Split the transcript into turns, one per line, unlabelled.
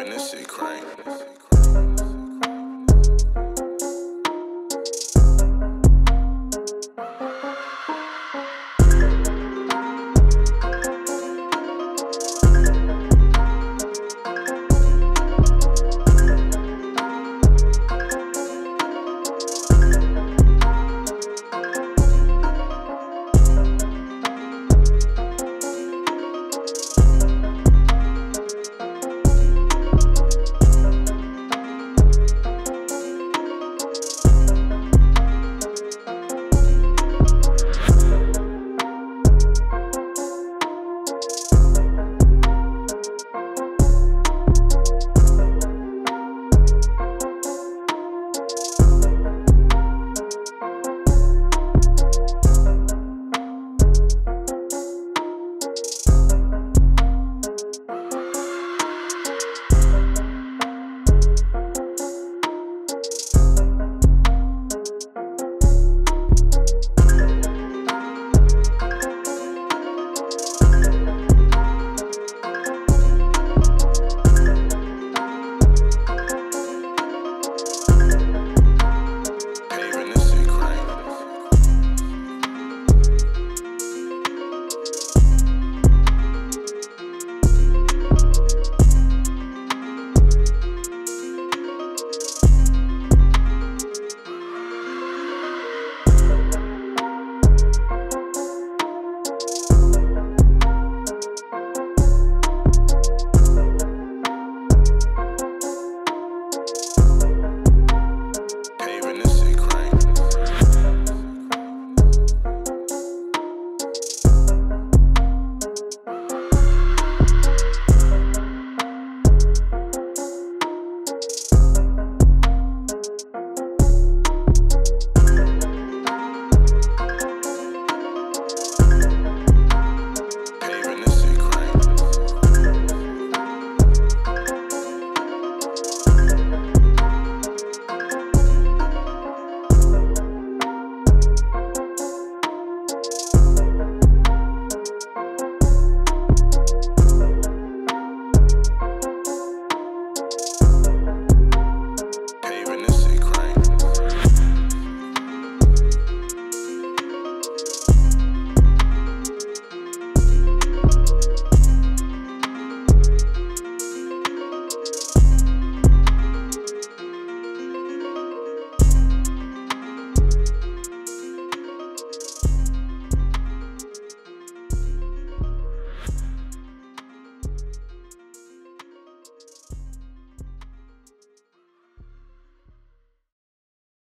synchronicity, crank.